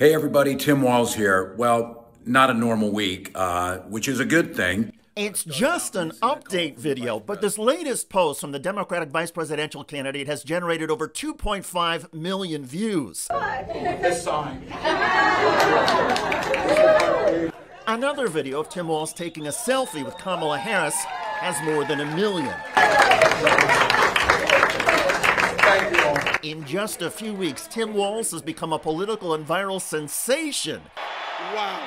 Hey, everybody, Tim Walz here. Well, not a normal week, uh, which is a good thing. It's just an update video, but this latest post from the Democratic vice presidential candidate has generated over 2.5 million views. This sign. Another video of Tim Walz taking a selfie with Kamala Harris has more than a million. In just a few weeks, Tim Walz has become a political and viral sensation. Wow.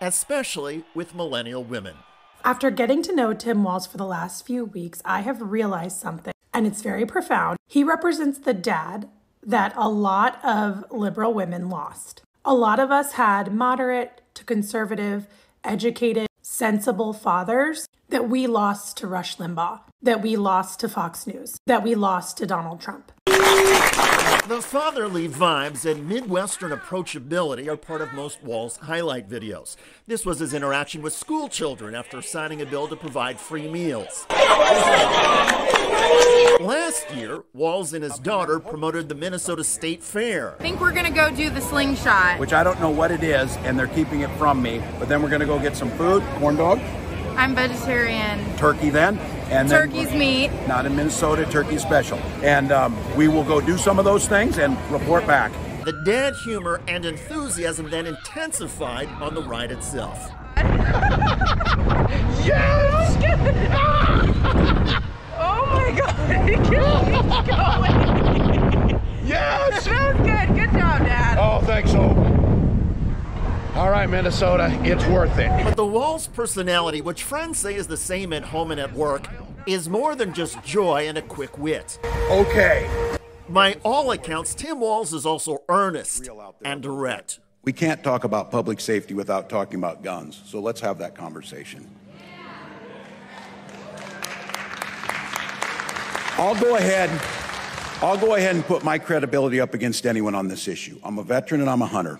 Especially with millennial women. After getting to know Tim Walz for the last few weeks, I have realized something, and it's very profound. He represents the dad that a lot of liberal women lost. A lot of us had moderate to conservative, educated, sensible fathers that we lost to Rush Limbaugh, that we lost to Fox News, that we lost to Donald Trump. The fatherly vibes and Midwestern approachability are part of most Walz highlight videos. This was his interaction with school children after signing a bill to provide free meals. Last year, Walz and his daughter promoted the Minnesota State Fair. I think we're gonna go do the slingshot. Which I don't know what it is, and they're keeping it from me. But then we're going to go get some food, corn dog, I'm vegetarian. turkey then. And then- Turkey's meat. Not in Minnesota, turkey special. And um, we will go do some of those things and report back. The dad humor and enthusiasm then intensified on the ride itself. Oh my god! Keep going. Yes! That was good. Good job, Dad. Oh, thanks, Hope. All right, Minnesota, it's worth it. But the Walz personality, which friends say is the same at home and at work, is more than just joy and a quick wit. Okay. By all accounts, Tim Walz is also earnest and direct. We can't talk about public safety without talking about guns, so let's have that conversation. I'll go ahead. I'll go ahead and put my credibility up against anyone on this issue. I'm a veteran and I'm a hunter.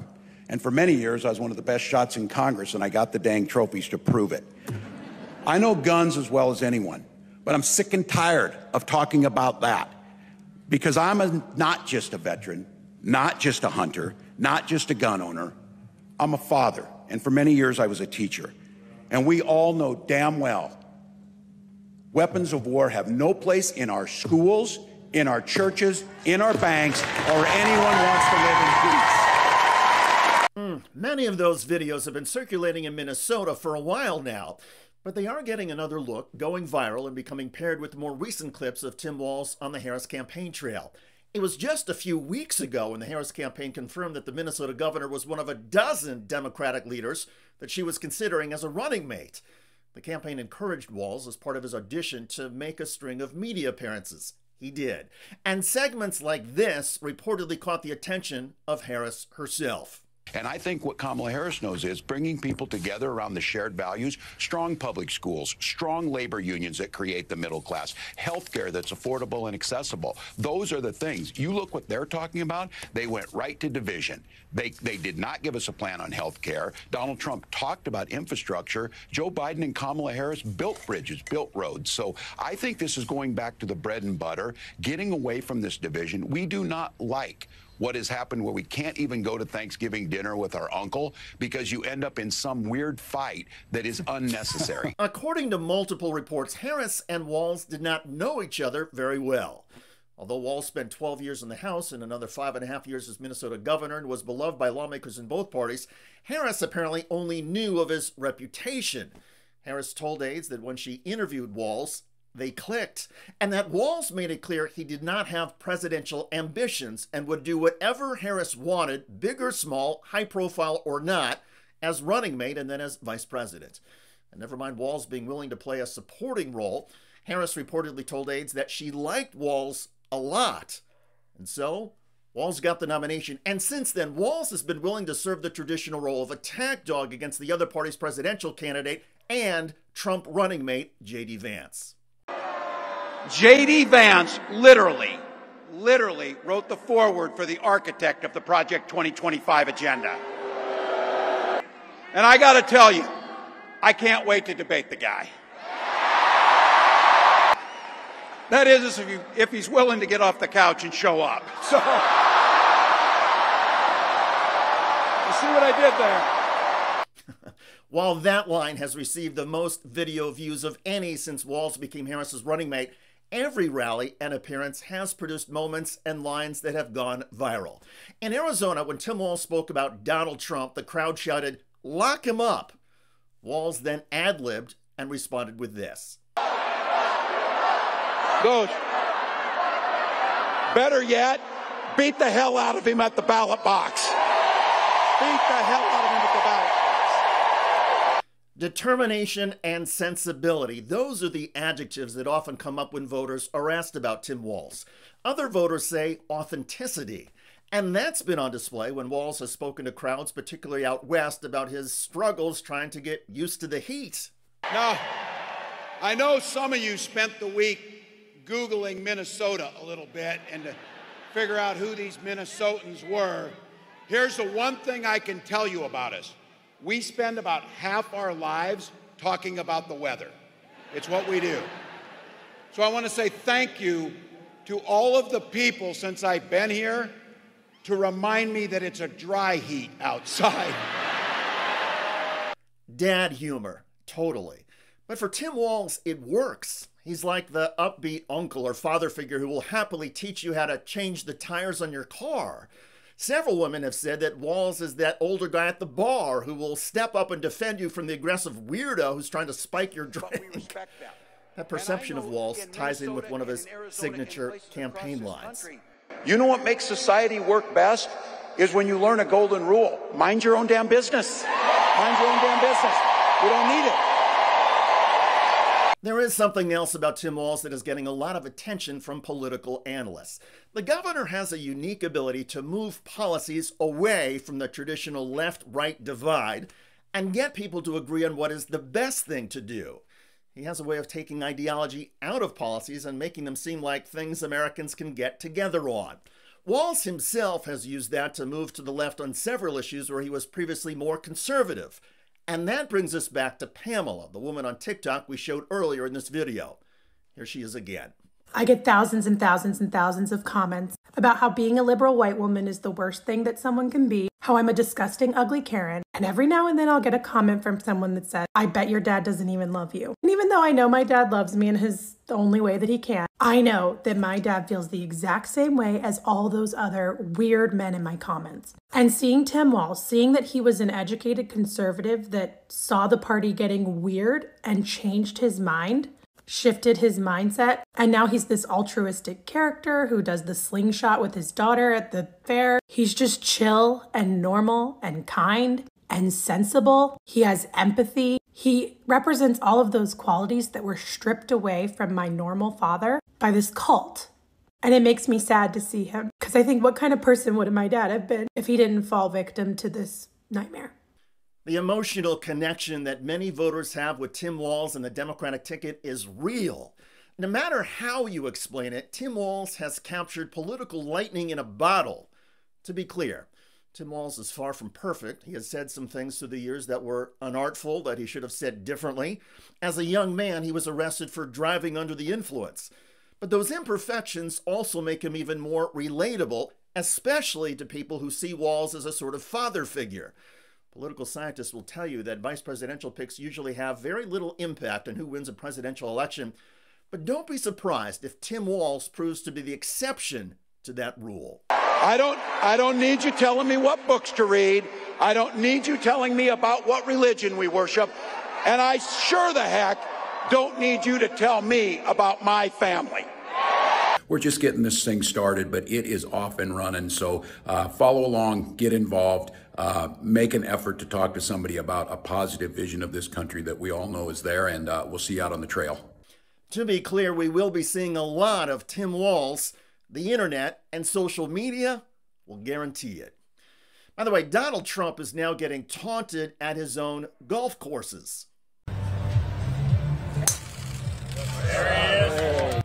And for many years, I was one of the best shots in Congress, and I got the dang trophies to prove it. I know guns as well as anyone, but I'm sick and tired of talking about that because I'm a, not just a veteran, not just a hunter, not just a gun owner. I'm a father, and for many years I was a teacher. And we all know damn well weapons of war have no place in our schools, in our churches, in our banks, or anyone wants to live in peace. Hmm, many of those videos have been circulating in Minnesota for a while now, but they are getting another look, going viral, and becoming paired with more recent clips of Tim Walz on the Harris campaign trail. It was just a few weeks ago when the Harris campaign confirmed that the Minnesota governor was one of a dozen Democratic leaders that she was considering as a running mate. The campaign encouraged Walz as part of his audition to make a string of media appearances. He did. And segments like this reportedly caught the attention of Harris herself. And I think what Kamala Harris knows is bringing people together around the shared values, strong public schools, strong labor unions that create the middle class, health care that's affordable and accessible. Those are the things. You look what they're talking about, they went right to division. They, they did not give us a plan on health care. Donald Trump talked about infrastructure. Joe Biden and Kamala Harris built bridges, built roads. So I think this is going back to the bread and butter, getting away from this division. We do not like what has happened where we can't even go to Thanksgiving dinner with our uncle because you end up in some weird fight that is unnecessary. According to multiple reports, Harris and Walz did not know each other very well. Although Walz spent 12 years in the House and another five and a half years as Minnesota governor and was beloved by lawmakers in both parties, Harris apparently only knew of his reputation. Harris told aides that when she interviewed Walz, they clicked, and that Walz made it clear he did not have presidential ambitions and would do whatever Harris wanted, big or small, high profile or not, as running mate and then as vice president. And never mind Walz being willing to play a supporting role, Harris reportedly told aides that she liked Walz a lot. And so, Walz got the nomination, and since then, Walz has been willing to serve the traditional role of attack dog against the other party's presidential candidate and Trump running mate, J.D. Vance. J.D. Vance literally, literally wrote the foreword for the architect of the Project 2025 agenda. And I got to tell you, I can't wait to debate the guy. That is, if, he, if he's willing to get off the couch and show up. So. You see what I did there? While that line has received the most video views of any since Walz became Harris's running mate, every rally and appearance has produced moments and lines that have gone viral. In Arizona, when Tim Walz spoke about Donald Trump, the crowd shouted, Lock him up! Walz then ad libbed and responded with this Coach, better yet, beat the hell out of him at the ballot box. Beat the hell out of him at the ballot box. Determination and sensibility. Those are the adjectives that often come up when voters are asked about Tim Walz. Other voters say authenticity. And that's been on display when Walz has spoken to crowds, particularly out west, about his struggles trying to get used to the heat. Now, I know some of you spent the week Googling Minnesota a little bit and to figure out who these Minnesotans were. Here's the one thing I can tell you about us we spend about half our lives talking about the weather. It's what we do. So I want to say thank you to all of the people since I've been here to remind me that it's a dry heat outside. Dad humor, totally. But for Tim Walz, it works. He's like the upbeat uncle or father figure who will happily teach you how to change the tires on your car. Several women have said that Walz is that older guy at the bar who will step up and defend you from the aggressive weirdo who's trying to spike your drink. That perception of Walz ties in with one of his signature campaign lines. You know what makes society work best? Is when you learn a golden rule mind your own damn business. Mind your own damn business. We don't need it. There is something else about Tim Walz that is getting a lot of attention from political analysts. The governor has a unique ability to move policies away from the traditional left right divide and get people to agree on what is the best thing to do. He has a way of taking ideology out of policies and making them seem like things Americans can get together on. Walz himself has used that to move to the left on several issues where he was previously more conservative. And that brings us back to Pamela, the woman on TikTok we showed earlier in this video. Here she is again. I get thousands and thousands and thousands of comments about how being a liberal white woman is the worst thing that someone can be, how I'm a disgusting, ugly Karen, and every now and then I'll get a comment from someone that says, I bet your dad doesn't even love you. And even though I know my dad loves me in his the only way that he can, I know that my dad feels the exact same way as all those other weird men in my comments. And seeing Tim Walz, seeing that he was an educated conservative that saw the party getting weird and changed his mind, shifted his mindset. And now he's this altruistic character who does the slingshot with his daughter at the fair. He's just chill and normal and kind and sensible. He has empathy. He represents all of those qualities that were stripped away from my normal father by this cult. And it makes me sad to see him because I think what kind of person would my dad have been if he didn't fall victim to this nightmare? The emotional connection that many voters have with Tim Walz and the Democratic ticket is real. No matter how you explain it, Tim Walz has captured political lightning in a bottle. To be clear, Tim Walz is far from perfect. He has said some things through the years that were unartful, that he should have said differently. As a young man, he was arrested for driving under the influence. But those imperfections also make him even more relatable, especially to people who see Walz as a sort of father figure. Political scientists will tell you that vice presidential picks usually have very little impact on who wins a presidential election, but don't be surprised if Tim Walz proves to be the exception to that rule. I don't I don't need you telling me what books to read. I don't need you telling me about what religion we worship. And I sure the heck don't need you to tell me about my family. We're just getting this thing started, but it is off and running. So uh, follow along, get involved, uh, make an effort to talk to somebody about a positive vision of this country that we all know is there, and uh, we'll see you out on the trail. To be clear, we will be seeing a lot of Tim Walz. The internet and social media will guarantee it. By the way, Donald Trump is now getting taunted at his own golf courses.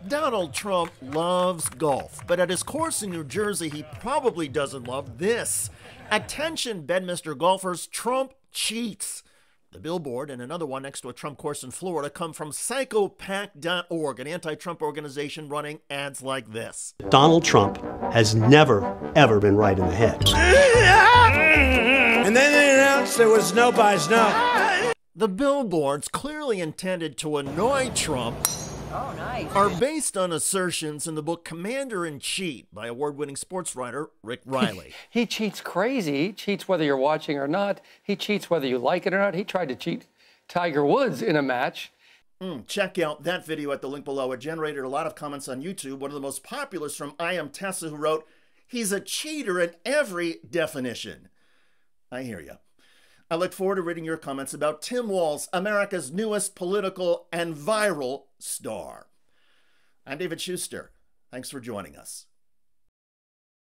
Donald Trump loves golf, but at his course in New Jersey, he probably doesn't love this. Attention, Bedminster golfers, Trump cheats. The billboard and another one next to a Trump course in Florida come from psychopac.org, an anti Trump organization running ads like this. Donald Trump has never, ever been right in the head. And then they announced there was no buys, no. The billboards, clearly intended to annoy Trump, Oh, nice. are based on assertions in the book Commander in Cheat by award winning sports writer Rick Reilly. He cheats crazy. He cheats whether you're watching or not. He cheats whether you like it or not. He tried to cheat Tiger Woods in a match. Mm, check out that video at the link below. It generated a lot of comments on YouTube. One of the most popular is from I Am Tessa, who wrote, He's a cheater in every definition. I hear you. I look forward to reading your comments about Tim Walz, America's newest political and viral star. I'm David Shuster. Thanks for joining us.